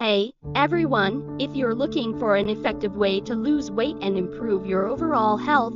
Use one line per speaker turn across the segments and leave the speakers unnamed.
Hey, everyone, if you're looking for an effective way to lose weight and improve your overall health,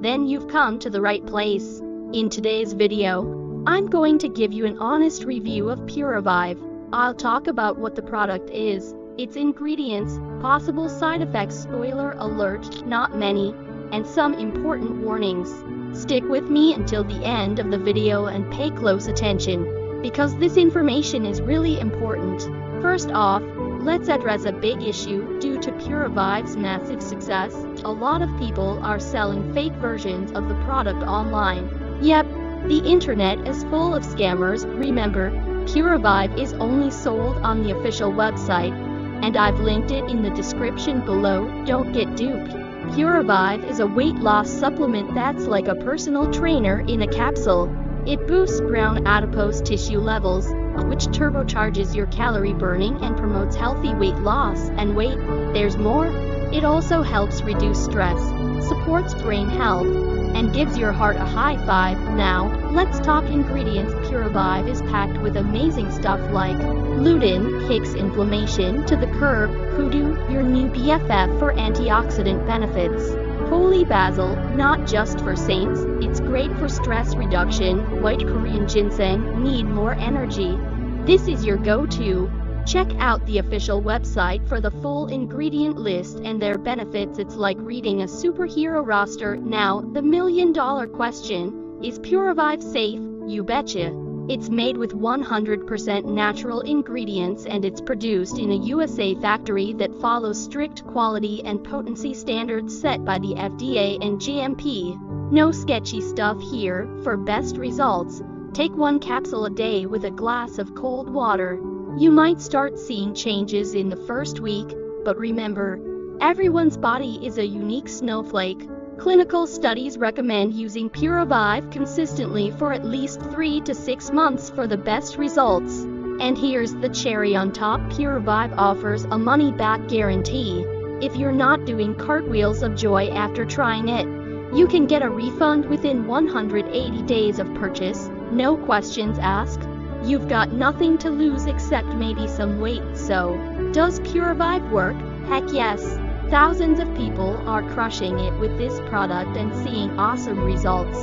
then you've come to the right place. In today's video, I'm going to give you an honest review of Puravive. I'll talk about what the product is, its ingredients, possible side effects, spoiler alert, not many, and some important warnings. Stick with me until the end of the video and pay close attention, because this information is really important. First off, let's address a big issue due to Puravive's massive success. A lot of people are selling fake versions of the product online. Yep, the internet is full of scammers. Remember, Puravive is only sold on the official website, and I've linked it in the description below. Don't get duped. Puravive is a weight loss supplement that's like a personal trainer in a capsule. It boosts brown adipose tissue levels, which turbocharges your calorie burning and promotes healthy weight loss. And wait, there's more. It also helps reduce stress, supports brain health, and gives your heart a high five. Now, let's talk ingredients. Puravive is packed with amazing stuff like lutein, kicks inflammation to the curb, kudzu, your new BFF for antioxidant benefits. Holy basil, not just for saints, it's great for stress reduction. White Korean ginseng, need more energy. This is your go-to. Check out the official website for the full ingredient list and their benefits. It's like reading a superhero roster. Now, the million dollar question is Puravive safe? You betcha. It's made with 100% natural ingredients and it's produced in a USA factory that follows strict quality and potency standards set by the FDA and GMP. No sketchy stuff here. For best results, take one capsule a day with a glass of cold water. You might start seeing changes in the first week, but remember, everyone's body is a unique snowflake. Clinical studies recommend using Puravive consistently for at least 3 to 6 months for the best results. And here's the cherry on top Puravive offers a money back guarantee. If you're not doing cartwheels of joy after trying it, you can get a refund within 180 days of purchase, no questions asked. You've got nothing to lose except maybe some weight, so does Puravive work? Heck yes. Thousands of people are crushing it with this product and seeing awesome results.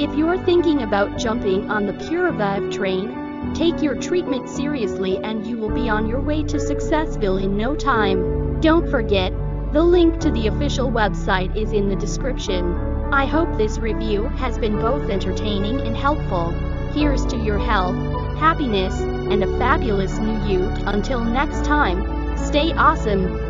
If you're thinking about jumping on the Puravive train, take your treatment seriously and you will be on your way to Successville in no time. Don't forget, the link to the official website is in the description. I hope this review has been both entertaining and helpful. Here's to your health, happiness, and a fabulous new you. Until next time, stay awesome.